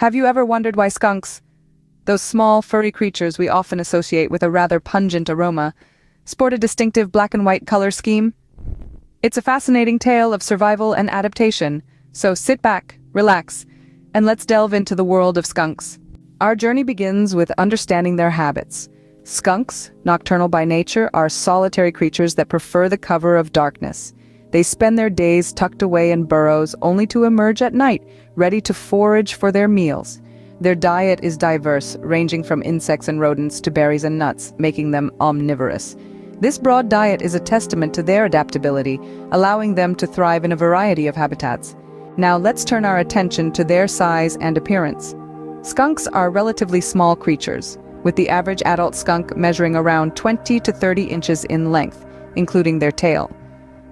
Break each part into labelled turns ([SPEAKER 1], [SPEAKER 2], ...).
[SPEAKER 1] Have you ever wondered why skunks, those small, furry creatures we often associate with a rather pungent aroma, sport a distinctive black and white color scheme? It's a fascinating tale of survival and adaptation, so sit back, relax, and let's delve into the world of skunks. Our journey begins with understanding their habits. Skunks, nocturnal by nature, are solitary creatures that prefer the cover of darkness. They spend their days tucked away in burrows only to emerge at night, ready to forage for their meals. Their diet is diverse, ranging from insects and rodents to berries and nuts, making them omnivorous. This broad diet is a testament to their adaptability, allowing them to thrive in a variety of habitats. Now let's turn our attention to their size and appearance. Skunks are relatively small creatures, with the average adult skunk measuring around 20 to 30 inches in length, including their tail.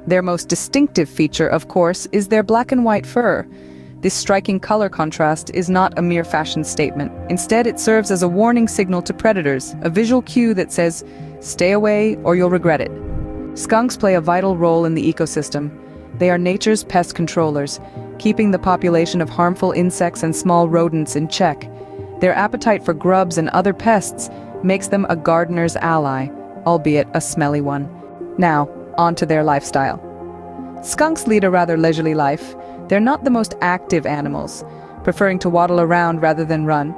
[SPEAKER 1] Their most distinctive feature, of course, is their black and white fur. This striking color contrast is not a mere fashion statement. Instead, it serves as a warning signal to predators, a visual cue that says, stay away or you'll regret it. Skunks play a vital role in the ecosystem. They are nature's pest controllers, keeping the population of harmful insects and small rodents in check. Their appetite for grubs and other pests makes them a gardener's ally, albeit a smelly one. Now, on to their lifestyle. Skunks lead a rather leisurely life. They're not the most active animals, preferring to waddle around rather than run.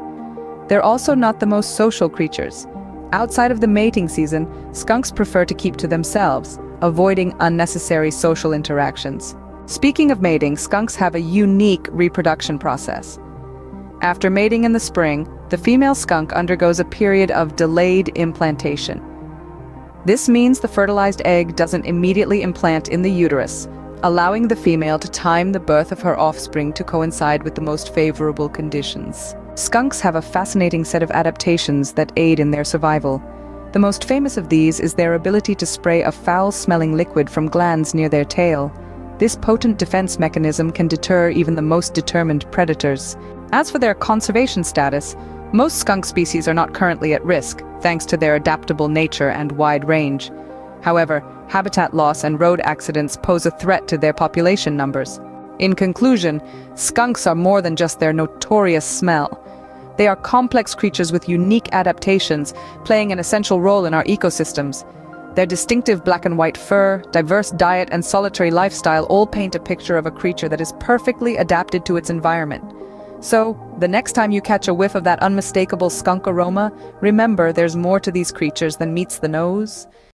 [SPEAKER 1] They're also not the most social creatures. Outside of the mating season, skunks prefer to keep to themselves, avoiding unnecessary social interactions. Speaking of mating, skunks have a unique reproduction process. After mating in the spring, the female skunk undergoes a period of delayed implantation. This means the fertilized egg doesn't immediately implant in the uterus, allowing the female to time the birth of her offspring to coincide with the most favorable conditions. Skunks have a fascinating set of adaptations that aid in their survival. The most famous of these is their ability to spray a foul-smelling liquid from glands near their tail. This potent defense mechanism can deter even the most determined predators. As for their conservation status, most skunk species are not currently at risk, thanks to their adaptable nature and wide range. However, habitat loss and road accidents pose a threat to their population numbers. In conclusion, skunks are more than just their notorious smell. They are complex creatures with unique adaptations, playing an essential role in our ecosystems. Their distinctive black and white fur, diverse diet, and solitary lifestyle all paint a picture of a creature that is perfectly adapted to its environment. So, the next time you catch a whiff of that unmistakable skunk aroma, remember there's more to these creatures than meets the nose.